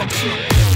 reflection